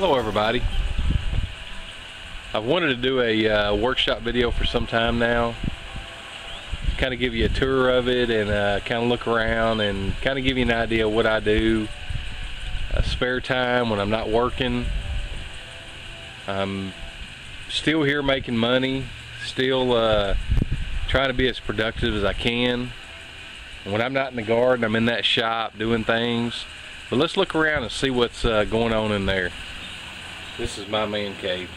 Hello everybody. I've wanted to do a uh, workshop video for some time now. Kind of give you a tour of it and uh, kind of look around and kind of give you an idea of what I do. Uh, spare time when I'm not working. I'm still here making money. Still uh, trying to be as productive as I can. When I'm not in the garden, I'm in that shop doing things. But let's look around and see what's uh, going on in there. This is my man cave.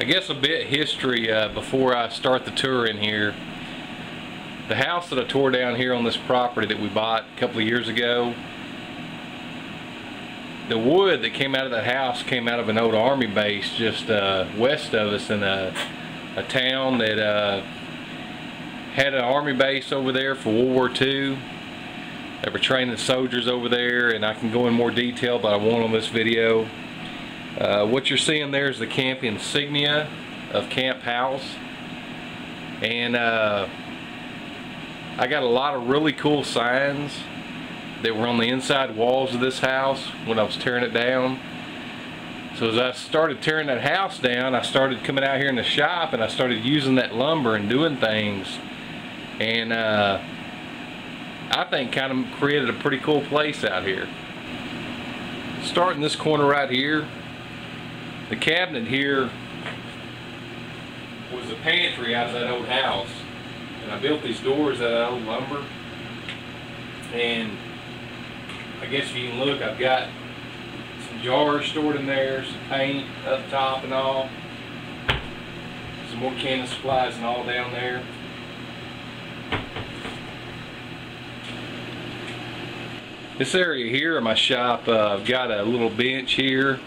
I guess a bit history uh, before I start the tour in here. The house that I tore down here on this property that we bought a couple of years ago, the wood that came out of the house came out of an old army base just uh, west of us in a, a town that uh, had an army base over there for World War II. They were training soldiers over there and I can go in more detail but I won't on this video. Uh, what you're seeing there is the camp insignia of Camp Howze and uh, I got a lot of really cool signs that were on the inside walls of this house when I was tearing it down. So as I started tearing that house down, I started coming out here in the shop and I started using that lumber and doing things and uh, I think kind of created a pretty cool place out here. Starting this corner right here, the cabinet here was a pantry out of that old house. And I built these doors out of old lumber. And I guess you can look I've got some jars stored in there, some paint up top and all. Some more canning supplies and all down there This area here in my shop, uh, I've got a little bench here.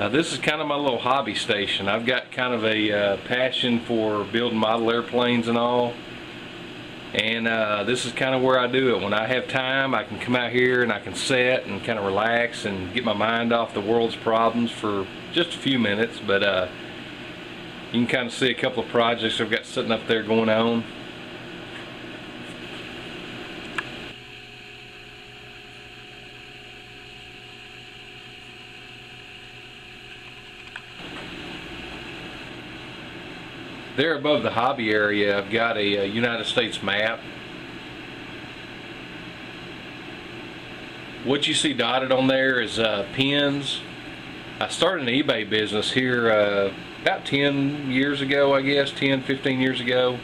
Uh, this is kind of my little hobby station. I've got kind of a uh, passion for building model airplanes and all. And uh, this is kind of where I do it. When I have time, I can come out here and I can sit and kind of relax and get my mind off the world's problems for just a few minutes. But uh, you can kind of see a couple of projects I've got sitting up there going on. There above the hobby area, I've got a, a United States map. What you see dotted on there is uh, pins. I started an eBay business here uh, about 10 years ago, I guess, 10, 15 years ago.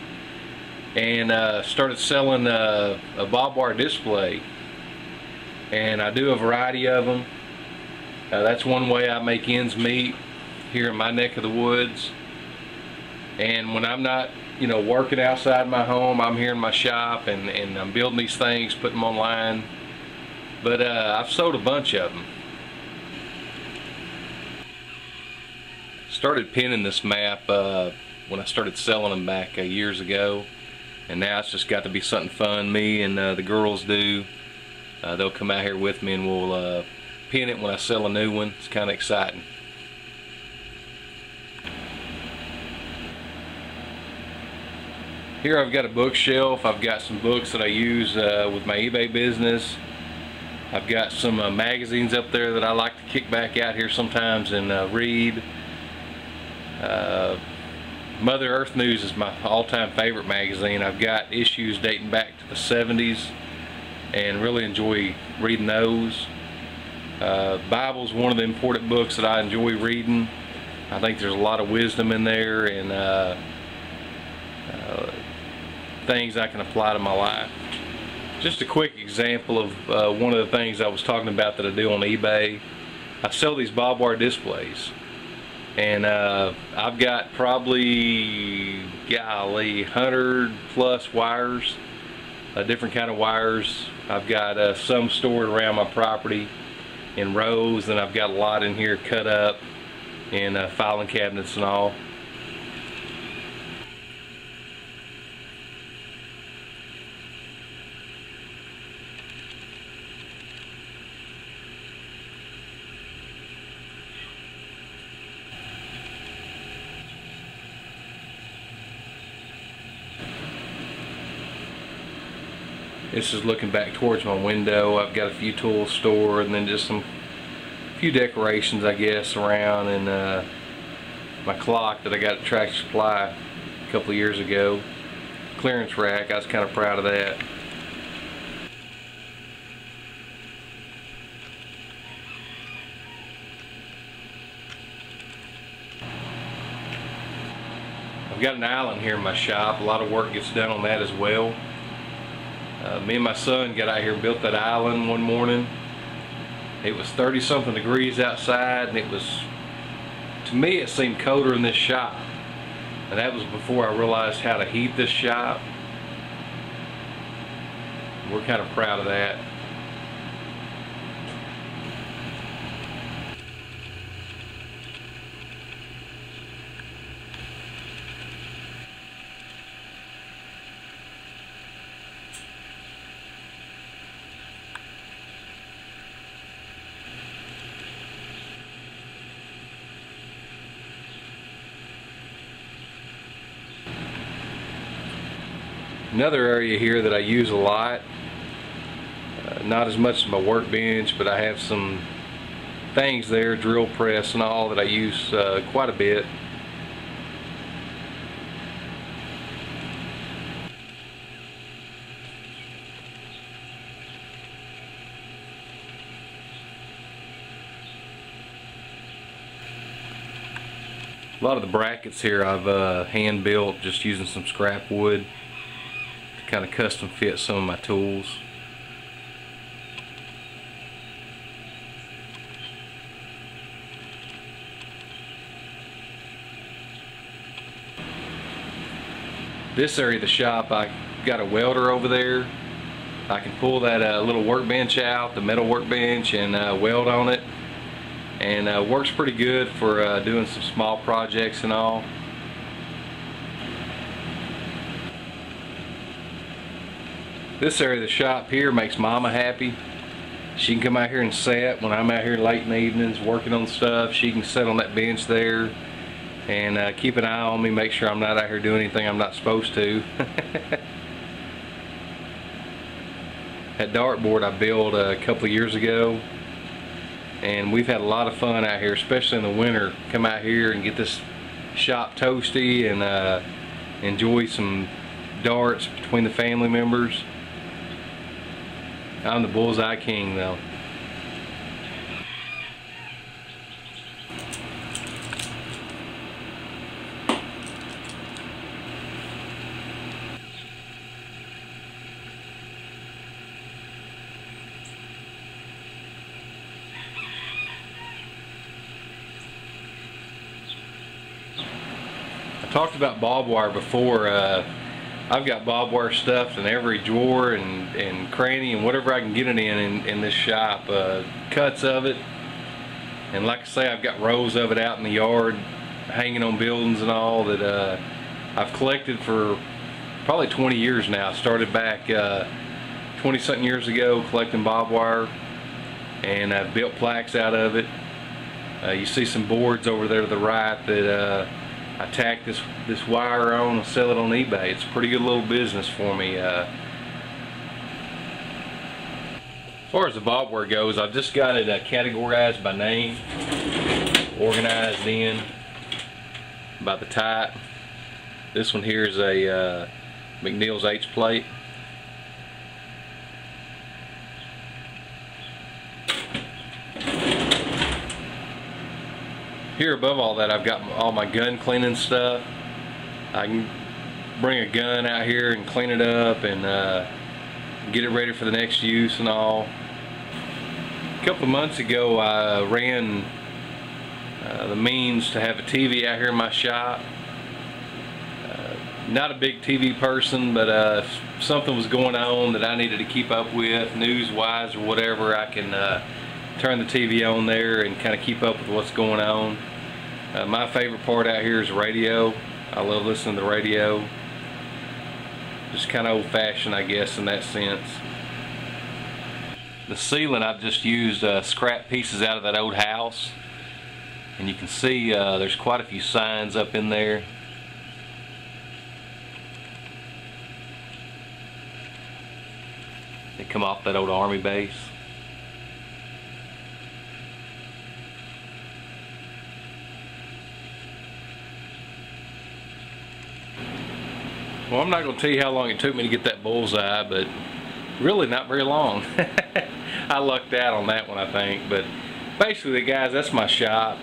And uh, started selling uh, a bob wire display. And I do a variety of them. Uh, that's one way I make ends meet here in my neck of the woods and when I'm not you know working outside my home I'm here in my shop and, and I'm building these things putting them online. But uh, I've sold a bunch of them. Started pinning this map uh, when I started selling them back uh, years ago. And now it's just got to be something fun me and uh, the girls do. Uh, they'll come out here with me and we'll uh, pin it when I sell a new one. It's kind of exciting Here I've got a bookshelf. I've got some books that I use uh, with my eBay business. I've got some uh, magazines up there that I like to kick back out here sometimes and uh, read. Uh, Mother Earth News is my all-time favorite magazine. I've got issues dating back to the 70s and really enjoy reading those. Uh, Bible's one of the important books that I enjoy reading. I think there's a lot of wisdom in there and uh, uh, things I can apply to my life. Just a quick example of uh, one of the things I was talking about that I do on eBay. I sell these bob wire displays and uh, I've got probably golly 100 plus wires uh, different kind of wires I've got uh, some stored around my property in rows and I've got a lot in here cut up in uh, filing cabinets and all This is looking back towards my window. I've got a few tools stored and then just some few decorations I guess around and uh, my clock that I got at Tractor Supply a couple years ago. Clearance rack, I was kind of proud of that. I've got an island here in my shop. A lot of work gets done on that as well. Uh, me and my son got out here and built that island one morning. It was 30 something degrees outside and it was, to me it seemed colder in this shop. And that was before I realized how to heat this shop. We're kind of proud of that. Another area here that I use a lot, uh, not as much as my workbench, but I have some things there, drill press and all that I use uh, quite a bit. A lot of the brackets here I've uh, hand built just using some scrap wood kind of custom fit some of my tools. This area of the shop, I got a welder over there. I can pull that uh, little workbench out, the metal workbench, and uh, weld on it. And uh, works pretty good for uh, doing some small projects and all. This area of the shop here makes mama happy. She can come out here and sit when I'm out here late in the evenings working on stuff. She can sit on that bench there and uh, keep an eye on me, make sure I'm not out here doing anything I'm not supposed to. that dartboard I built a couple years ago and we've had a lot of fun out here, especially in the winter. Come out here and get this shop toasty and uh, enjoy some darts between the family members. I'm the bullseye king though. I talked about barbed wire before. Uh, I've got barbed wire stuffed in every drawer and, and cranny and whatever I can get it in in, in this shop. Uh, cuts of it. And like I say, I've got rows of it out in the yard hanging on buildings and all that uh, I've collected for probably 20 years now. Started back uh, 20 something years ago collecting barbed wire and I've built plaques out of it. Uh, you see some boards over there to the right that uh, I tack this this wire on and sell it on eBay. It's a pretty good little business for me. Uh, as far as the barbed wire goes, I've just got it uh, categorized by name, organized in by the type. This one here is a uh, McNeil's H plate. Here above all that I've got all my gun cleaning stuff. I can bring a gun out here and clean it up and uh, get it ready for the next use and all. A couple of months ago I ran uh, the means to have a TV out here in my shop. Uh, not a big TV person but uh, if something was going on that I needed to keep up with news wise or whatever I can uh, turn the TV on there and kind of keep up with what's going on. Uh, my favorite part out here is radio. I love listening to radio. Just kind of old-fashioned, I guess, in that sense. The ceiling, I've just used uh, scrap pieces out of that old house. And you can see uh, there's quite a few signs up in there. They come off that old army base. Well, I'm not going to tell you how long it took me to get that bullseye, but really not very long. I lucked out on that one, I think. But basically, guys, that's my shop.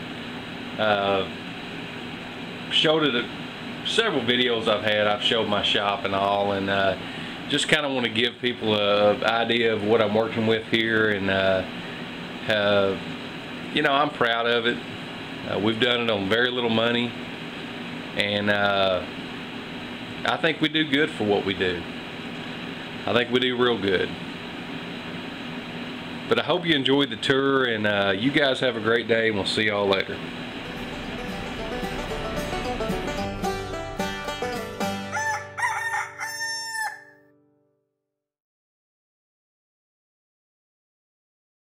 Uh, showed it at several videos I've had. I've showed my shop and all, and uh, just kind of want to give people an idea of what I'm working with here. And uh, uh, you know, I'm proud of it. Uh, we've done it on very little money, and uh, I think we do good for what we do. I think we do real good. But I hope you enjoyed the tour, and uh, you guys have a great day, and we'll see y'all later.